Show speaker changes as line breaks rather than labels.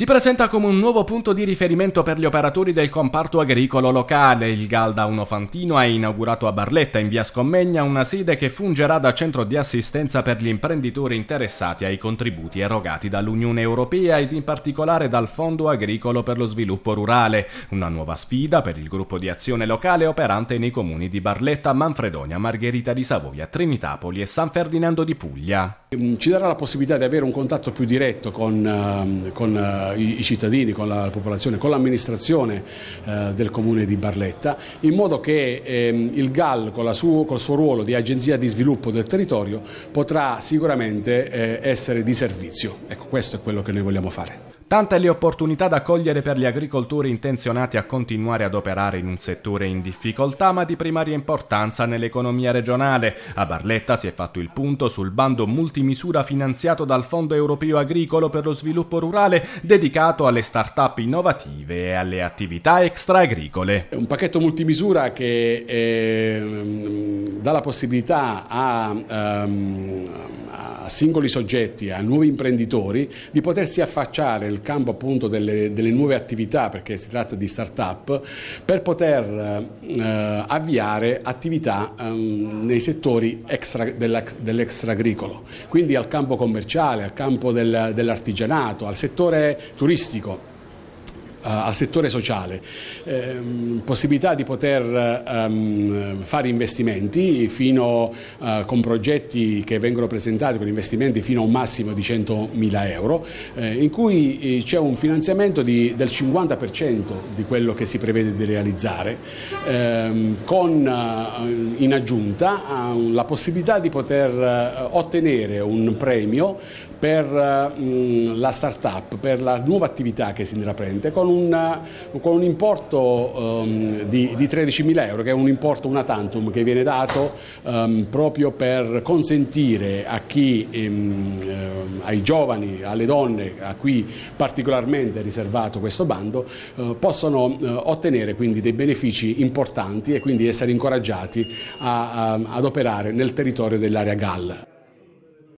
Si presenta come un nuovo punto di riferimento per gli operatori del comparto agricolo locale. Il Galda Unofantino ha inaugurato a Barletta in via Scommegna una sede che fungerà da centro di assistenza per gli imprenditori interessati ai contributi erogati dall'Unione Europea ed in particolare dal Fondo Agricolo per lo Sviluppo Rurale. Una nuova sfida per il gruppo di azione locale operante nei comuni di Barletta, Manfredonia, Margherita di Savoia, Trinitapoli e San Ferdinando di Puglia.
Ci darà la possibilità di avere un contatto più diretto con, ehm, con i, cittadini, con la popolazione, con l'amministrazione eh, del comune di Barletta, in modo che ehm, il GAL con, suo, col suo ruolo di agenzia di sviluppo del territorio potrà sicuramente eh, essere di servizio. Ecco, questo è quello che noi vogliamo fare.
Tante le opportunità da cogliere per gli agricoltori intenzionati a continuare ad operare in un settore in difficoltà ma di primaria importanza nell'economia regionale. A Barletta si è fatto il punto sul bando multimisura finanziato dal Fondo Europeo Agricolo per lo Sviluppo Rurale dedicato alle start-up innovative e alle attività extra-agricole.
Un pacchetto multimisura che eh, dà la possibilità a, um, a singoli soggetti, a nuovi imprenditori di potersi affacciare il campo appunto delle, delle nuove attività perché si tratta di start-up per poter eh, avviare attività um, nei settori dell'extra-agricolo, quindi al campo commerciale, al campo del, dell'artigianato, al settore turistico al settore sociale, eh, possibilità di poter ehm, fare investimenti fino, eh, con progetti che vengono presentati con investimenti fino a un massimo di 100.000 euro, eh, in cui eh, c'è un finanziamento di, del 50% di quello che si prevede di realizzare, ehm, con eh, in aggiunta la possibilità di poter eh, ottenere un premio per la start-up, per la nuova attività che si intraprende, con un, con un importo um, di, di 13.000 euro, che è un importo una tantum che viene dato um, proprio per consentire a chi, um, ai giovani, alle donne a cui particolarmente è riservato questo bando, uh, possono uh, ottenere quindi dei benefici importanti e quindi essere incoraggiati a, a, ad operare nel territorio dell'area GAL.